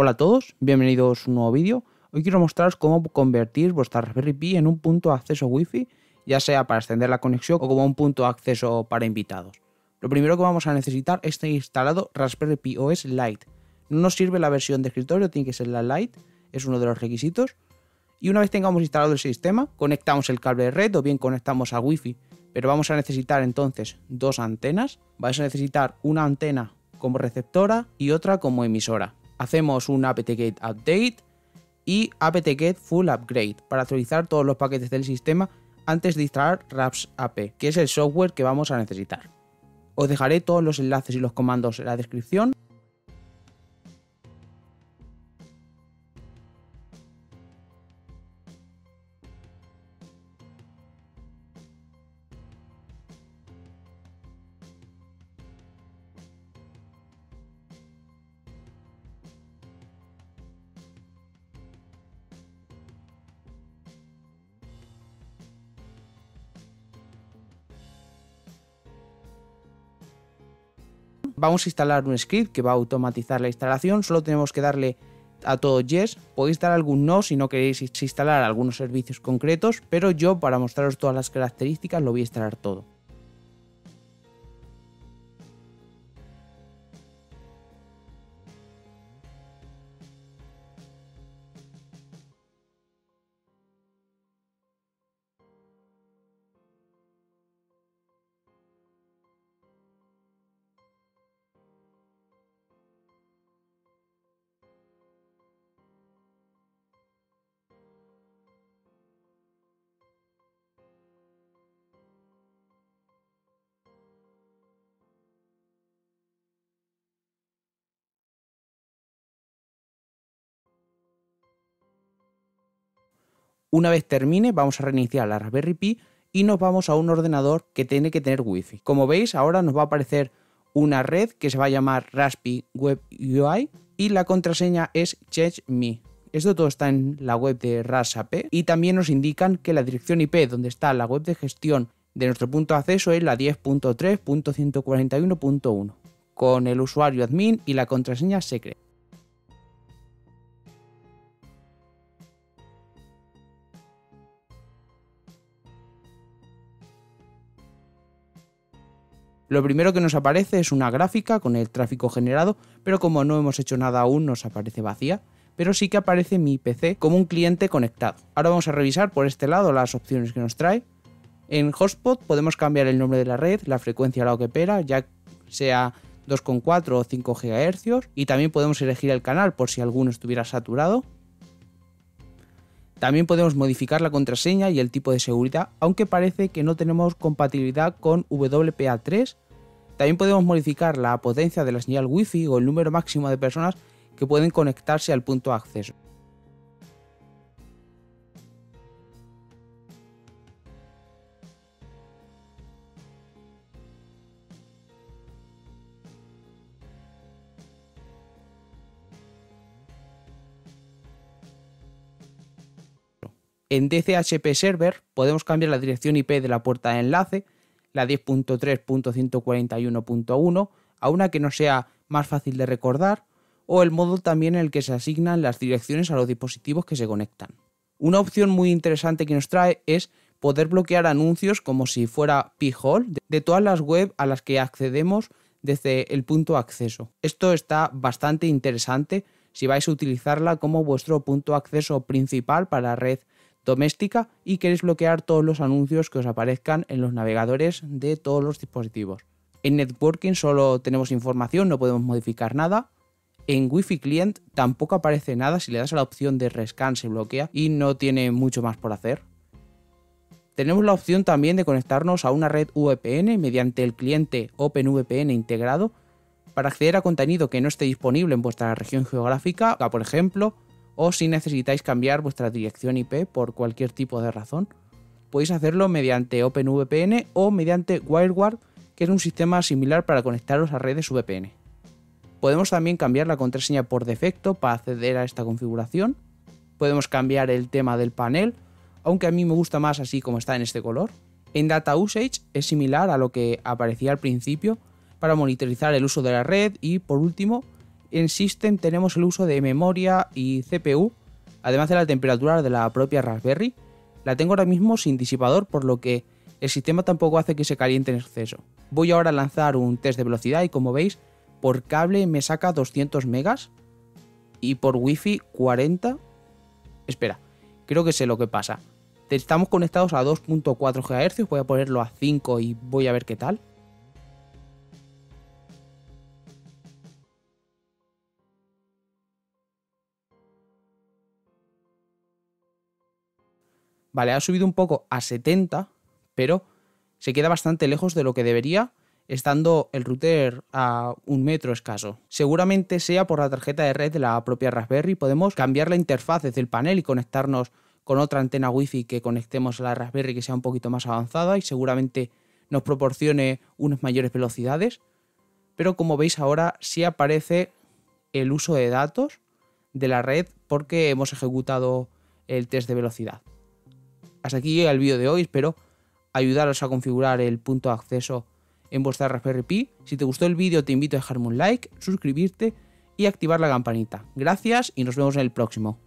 Hola a todos, bienvenidos a un nuevo vídeo. Hoy quiero mostraros cómo convertir vuestra Raspberry Pi en un punto de acceso Wi-Fi, ya sea para extender la conexión o como un punto de acceso para invitados. Lo primero que vamos a necesitar es tener instalado Raspberry Pi OS Lite. No nos sirve la versión de escritorio, tiene que ser la Lite, es uno de los requisitos. Y una vez tengamos instalado el sistema, conectamos el cable de red o bien conectamos a Wi-Fi pero vamos a necesitar entonces dos antenas. Vais a necesitar una antena como receptora y otra como emisora. Hacemos un apt-get update y apt-get full upgrade para actualizar todos los paquetes del sistema antes de instalar RAPS AP, que es el software que vamos a necesitar. Os dejaré todos los enlaces y los comandos en la descripción Vamos a instalar un script que va a automatizar la instalación, solo tenemos que darle a todo yes, podéis dar algún no si no queréis instalar algunos servicios concretos, pero yo para mostraros todas las características lo voy a instalar todo. Una vez termine, vamos a reiniciar la Raspberry Pi y nos vamos a un ordenador que tiene que tener Wi-Fi. Como veis, ahora nos va a aparecer una red que se va a llamar Raspi Web UI y la contraseña es ChangeMe. Esto todo está en la web de RASAP y también nos indican que la dirección IP donde está la web de gestión de nuestro punto de acceso es la 10.3.141.1 con el usuario admin y la contraseña secret. Lo primero que nos aparece es una gráfica con el tráfico generado, pero como no hemos hecho nada aún nos aparece vacía, pero sí que aparece mi PC como un cliente conectado. Ahora vamos a revisar por este lado las opciones que nos trae. En Hotspot podemos cambiar el nombre de la red, la frecuencia a la que opera, ya sea 2,4 o 5 GHz, y también podemos elegir el canal por si alguno estuviera saturado. También podemos modificar la contraseña y el tipo de seguridad, aunque parece que no tenemos compatibilidad con WPA3. También podemos modificar la potencia de la señal Wi-Fi o el número máximo de personas que pueden conectarse al punto de acceso. En DCHP Server podemos cambiar la dirección IP de la puerta de enlace, la 10.3.141.1, a una que no sea más fácil de recordar, o el modo también en el que se asignan las direcciones a los dispositivos que se conectan. Una opción muy interesante que nos trae es poder bloquear anuncios como si fuera P-Hole de todas las web a las que accedemos desde el punto de acceso. Esto está bastante interesante si vais a utilizarla como vuestro punto de acceso principal para red doméstica y queréis bloquear todos los anuncios que os aparezcan en los navegadores de todos los dispositivos. En networking solo tenemos información, no podemos modificar nada. En Wi-Fi Client tampoco aparece nada, si le das a la opción de rescan se bloquea y no tiene mucho más por hacer. Tenemos la opción también de conectarnos a una red VPN mediante el cliente OpenVPN integrado para acceder a contenido que no esté disponible en vuestra región geográfica, por ejemplo, o si necesitáis cambiar vuestra dirección IP por cualquier tipo de razón, podéis hacerlo mediante OpenVPN o mediante WireGuard, que es un sistema similar para conectaros a redes VPN. Podemos también cambiar la contraseña por defecto para acceder a esta configuración. Podemos cambiar el tema del panel, aunque a mí me gusta más así como está en este color. En Data Usage es similar a lo que aparecía al principio para monitorizar el uso de la red y por último En System tenemos el uso de memoria y CPU, además de la temperatura de la propia Raspberry. La tengo ahora mismo sin disipador, por lo que el sistema tampoco hace que se caliente en exceso. Voy ahora a lanzar un test de velocidad y como veis, por cable me saca 200 megas y por wifi 40. Espera, creo que sé lo que pasa. Estamos conectados a 2.4 GHz, voy a ponerlo a 5 y voy a ver qué tal. Vale, ha subido un poco a 70, pero se queda bastante lejos de lo que debería, estando el router a un metro escaso. Seguramente sea por la tarjeta de red de la propia Raspberry, podemos cambiar la interfaz desde el panel y conectarnos con otra antena Wi-Fi que conectemos a la Raspberry que sea un poquito más avanzada y seguramente nos proporcione unas mayores velocidades. Pero como veis ahora sí aparece el uso de datos de la red porque hemos ejecutado el test de velocidad. Hasta aquí el vídeo de hoy, espero ayudaros a configurar el punto de acceso en vuestra Raspberry Pi. Si te gustó el vídeo te invito a dejarme un like, suscribirte y activar la campanita. Gracias y nos vemos en el próximo.